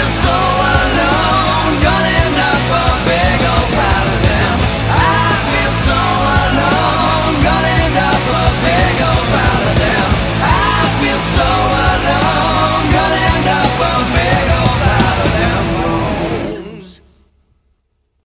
your so